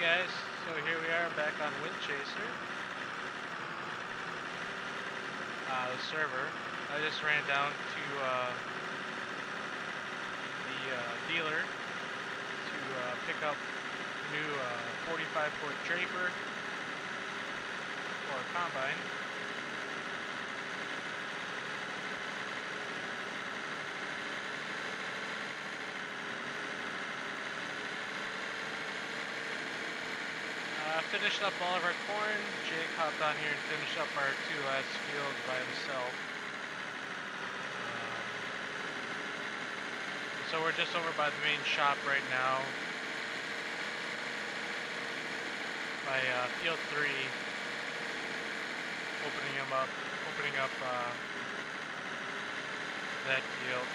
guys, so here we are back on Windchaser. Uh, the server. I just ran down to uh, the uh, dealer to uh, pick up new 45 foot Draper for a combine. Uh, finished up all of our corn. Jake hopped on here and finished up our two last fields by himself. Um, so we're just over by the main shop right now. By uh, field three. Opening them up, opening up uh, that field.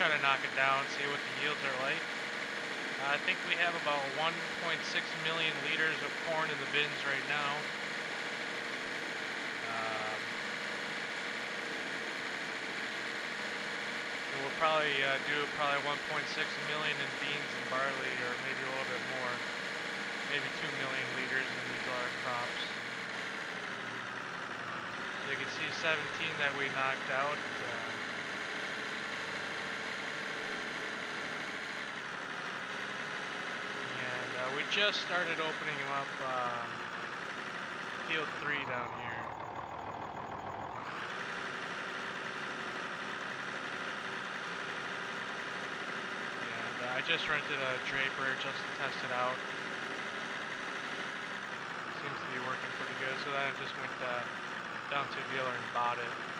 Try to knock it down, see what the yields are like. I think we have about 1.6 million liters of corn in the bins right now. Um, we'll probably uh, do probably 1.6 million in beans and barley, or maybe a little bit more. Maybe 2 million liters in these large crops. You can see 17 that we knocked out. Uh, we just started opening up um, field 3 down here. And uh, I just rented a Draper just to test it out. Seems to be working pretty good, so then I just went uh, down to a dealer and bought it.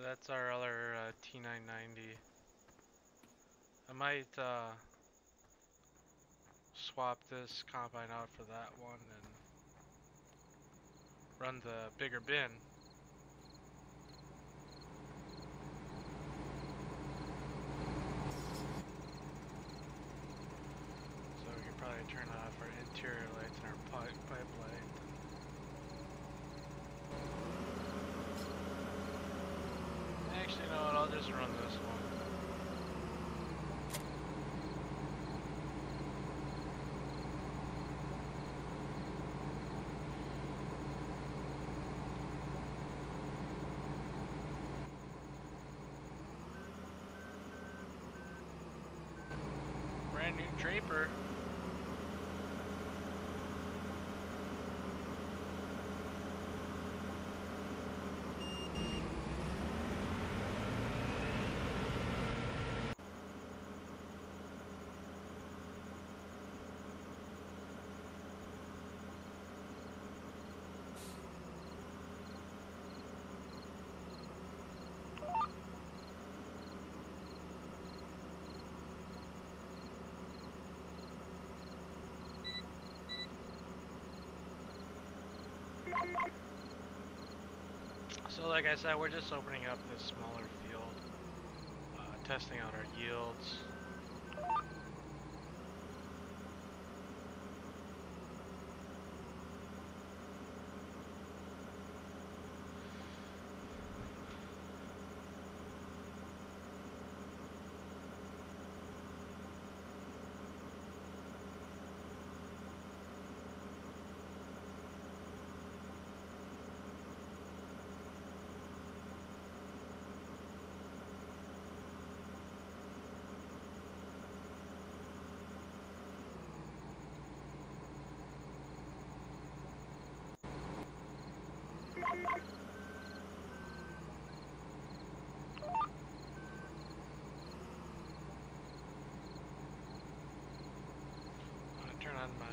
That's our other uh, T990. I might uh, swap this combine out for that one and run the bigger bin. So we can probably turn off our interior lights and our pipe, pipe light. Actually, you know what? I'll just run this one. Brand new Draper. So like I said, we're just opening up this smaller field, uh, testing out our yields. Turn on my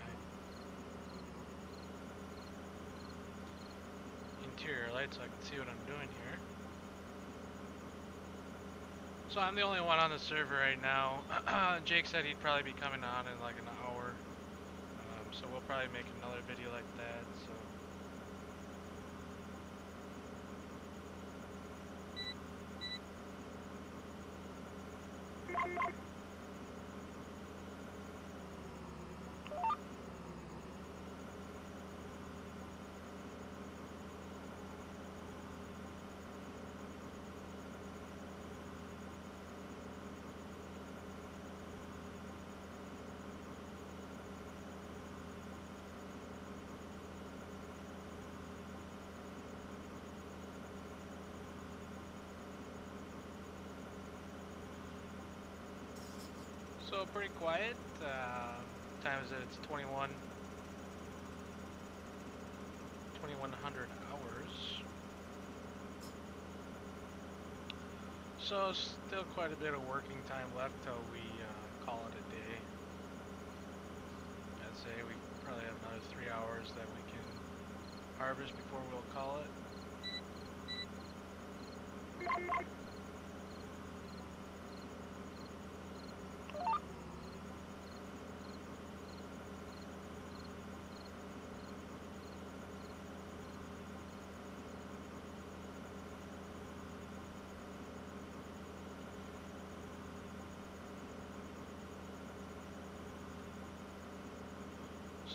interior light so I can see what I'm doing here. So I'm the only one on the server right now. Jake said he'd probably be coming on in like an hour. Um, so we'll probably make another video like that. So. So pretty quiet. Uh, time is it? It's 21. 2100 hours. So still quite a bit of working time left till we uh, call it a day. I'd say we probably have another three hours that we can harvest before we'll call it.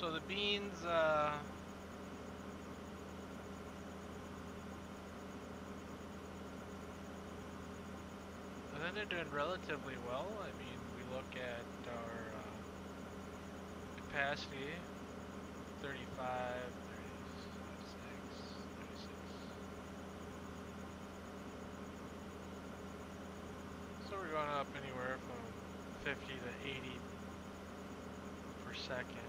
So the beans, uh, I think they're doing relatively well. I mean, we look at our uh, capacity, 35, 36, 36. So we're going up anywhere from 50 to 80 per second.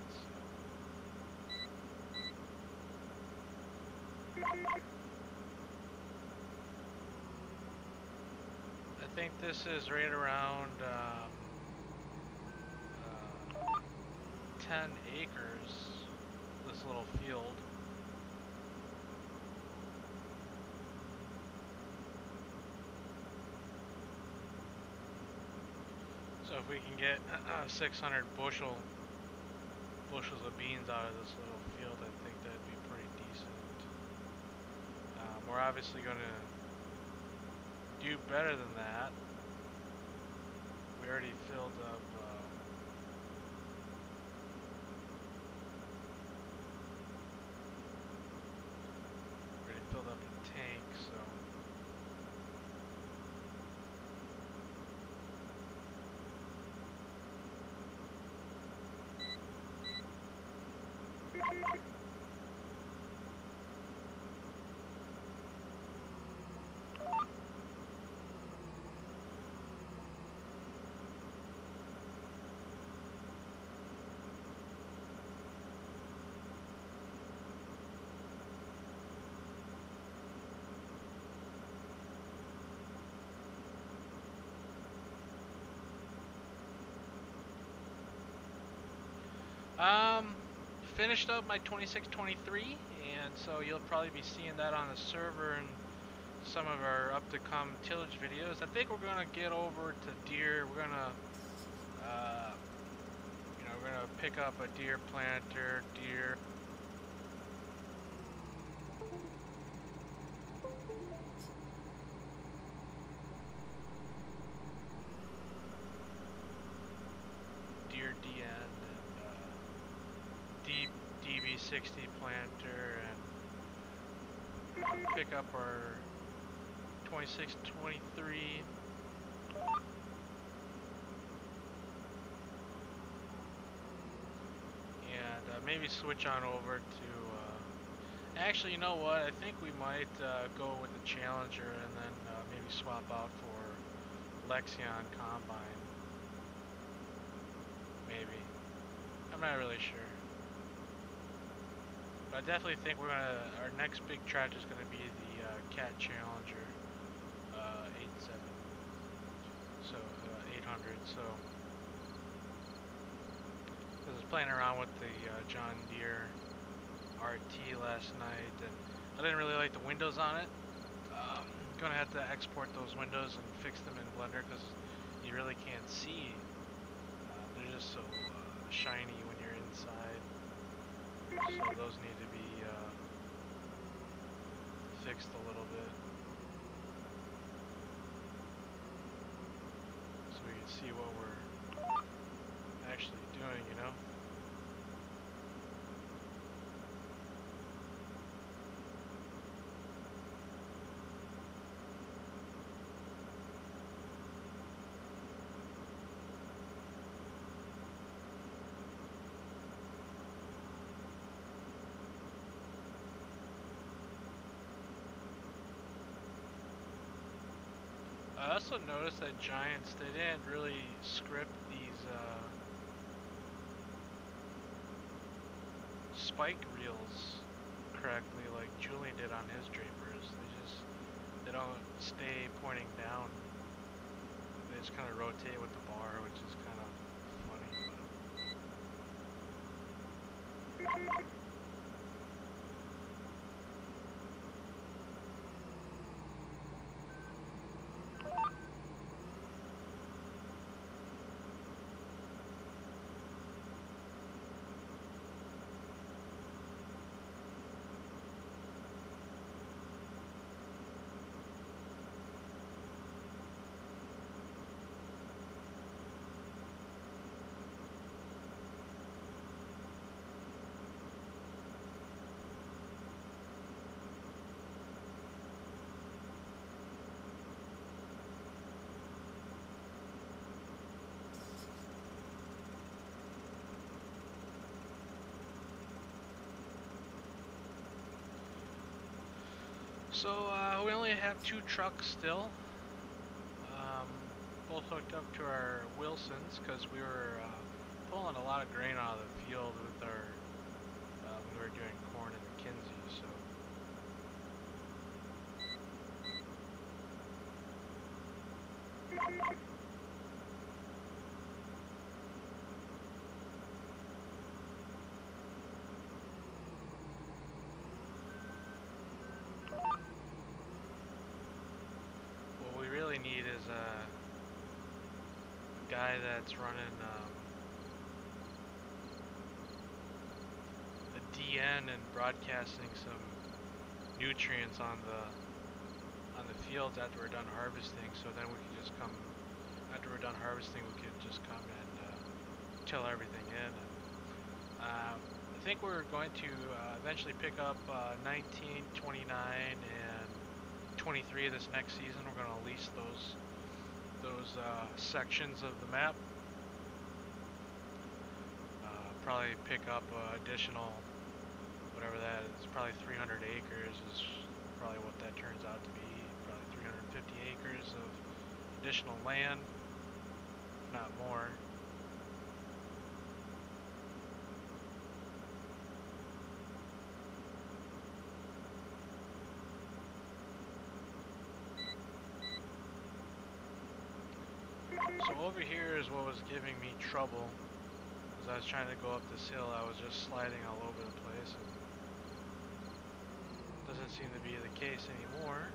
I think this is right around um, uh, 10 acres, this little field. So if we can get uh, 600 bushel bushels of beans out of this little field, I think that'd be pretty decent. Um, we're obviously going to do better than that. We already filled up. Uh, already filled up the tank, so. Um, finished up my 2623, and so you'll probably be seeing that on the server and some of our up to come tillage videos. I think we're gonna get over to Deere. We're gonna, uh, you know, we're gonna pick up a Deere planter. Deere DN and uh, D DB60 planter pick up our 2623 and uh, maybe switch on over to uh, actually you know what? I think we might uh, go with the Challenger and then uh, maybe swap out for Lexion Combine. Maybe. I'm not really sure but I definitely think we're gonna our next big tractor is gonna be the uh, Cat Challenger uh, 87 so uh, 800 so I was playing around with the uh, John Deere RT last night and I didn't really like the windows on it um, I'm gonna have to export those windows and fix them in Blender because you really can't see. Uh, they're just so uh, shiny. So those need to be uh, fixed a little bit. So we can see what we're actually doing, you know? I also noticed that Giants, they didn't really script these uh, spike reels correctly like Julian did on his drapers. They just, they don't stay pointing down. They just kind of rotate with the bar, which is kind of funny. So uh, we only have two trucks still, um, both hooked up to our Wilsons because we were uh, pulling a lot of grain out of the field with our uh, we were doing corn and McKinsey. So. What we really need is a guy that's running um, a DN and broadcasting some nutrients on the on the fields after we're done harvesting. So then we can just come after we're done harvesting, we can just come and uh, till everything in. And, um, I think we're going to uh, eventually pick up uh, 19, 29, and 23 this next season. We're going to lease those those uh, sections of the map. Uh, probably pick up uh, additional, whatever that is, probably 300 acres is probably what that turns out to be. Probably 350 acres of additional land, not more. So over here is what was giving me trouble. As I was trying to go up this hill, I was just sliding all over the place. Doesn't seem to be the case anymore.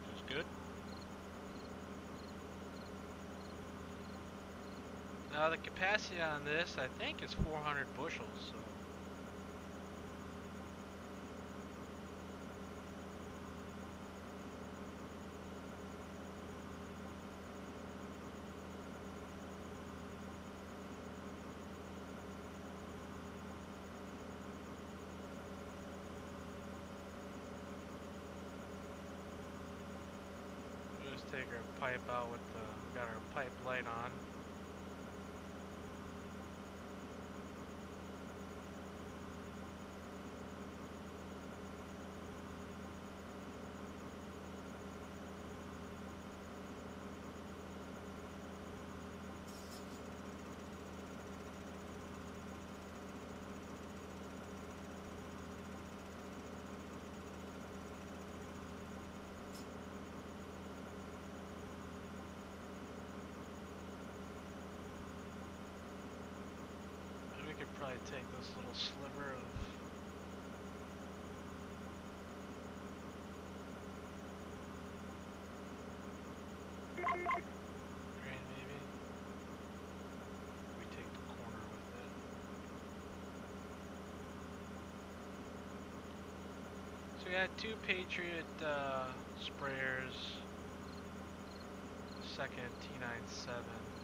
Which is good. Now the capacity on this, I think, is 400 bushels. So. Just take our pipe out with the, got our pipe light on. Take this little sliver of grain maybe. We take the corner with it. So we got two Patriot uh, sprayers, second T97.